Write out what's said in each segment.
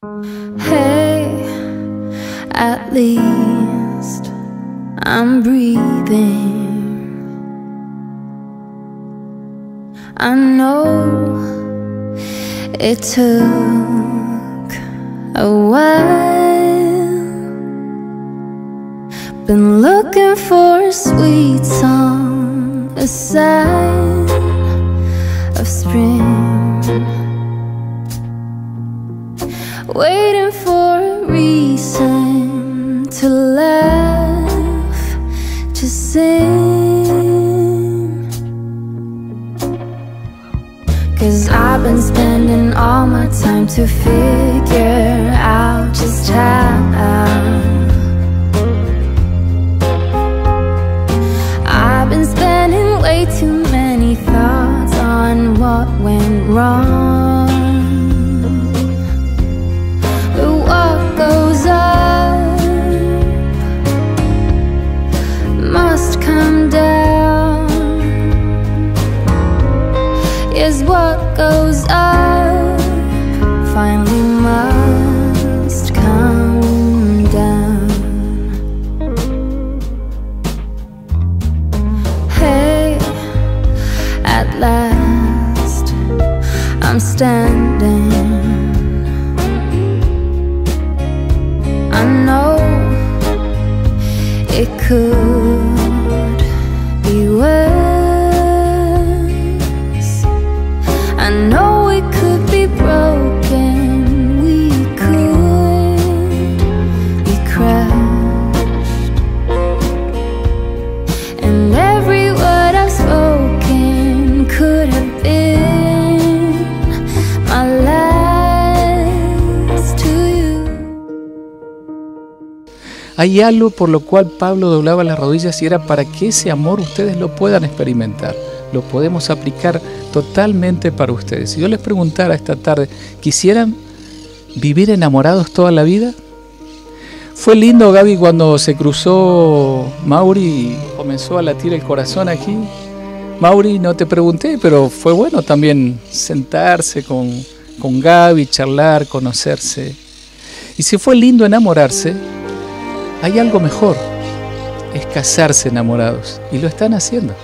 Hey, at least I'm breathing. I know it took a while. Been looking for a sweet song, a sign of spring. Waiting for a reason to laugh, to sing. Cause I've been spending all my time to figure out just how. Last I'm standing. I know it could Hay algo por lo cual Pablo doblaba las rodillas y era para que ese amor ustedes lo puedan experimentar. Lo podemos aplicar totalmente para ustedes. Si yo les preguntara esta tarde, ¿quisieran vivir enamorados toda la vida? Fue lindo, Gaby, cuando se cruzó Mauri y comenzó a latir el corazón aquí. Mauri, no te pregunté, pero fue bueno también sentarse con, con Gaby, charlar, conocerse. Y si fue lindo enamorarse, hay algo mejor, es casarse enamorados. Y lo están haciendo.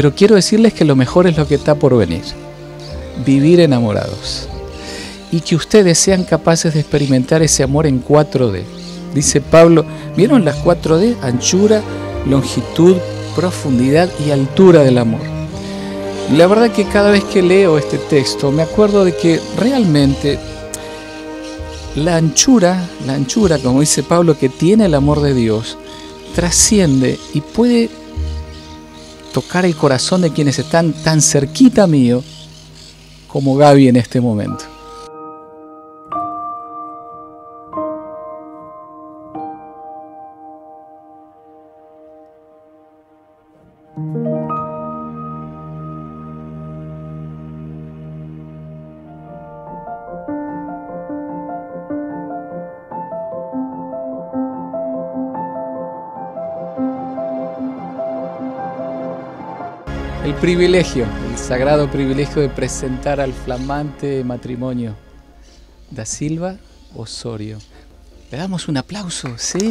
Pero quiero decirles que lo mejor es lo que está por venir. Vivir enamorados. Y que ustedes sean capaces de experimentar ese amor en 4D. Dice Pablo, ¿vieron las 4D? Anchura, longitud, profundidad y altura del amor. La verdad que cada vez que leo este texto me acuerdo de que realmente la anchura, la anchura, como dice Pablo, que tiene el amor de Dios, trasciende y puede tocar el corazón de quienes están tan cerquita mío como Gaby en este momento. El privilegio, el sagrado privilegio de presentar al flamante matrimonio da Silva Osorio. Le damos un aplauso, ¿sí?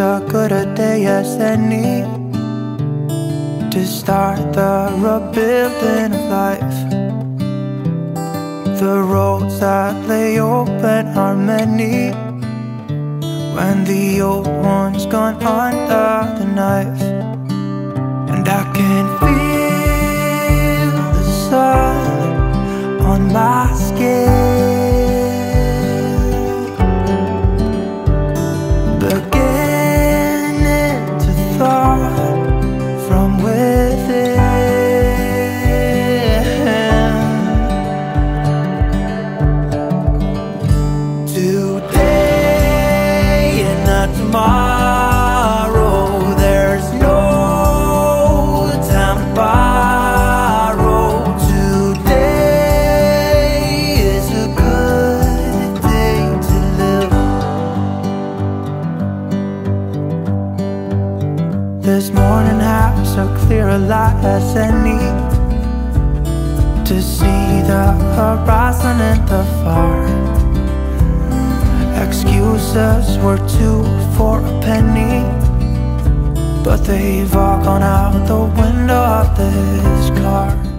A good a day as any. To start the rebuilding of life. The roads that lay open are many. When the old one's gone under the knife, and I can feel as any. To see the horizon and the far. Excuses were two for a penny. But they've all gone out the window of this car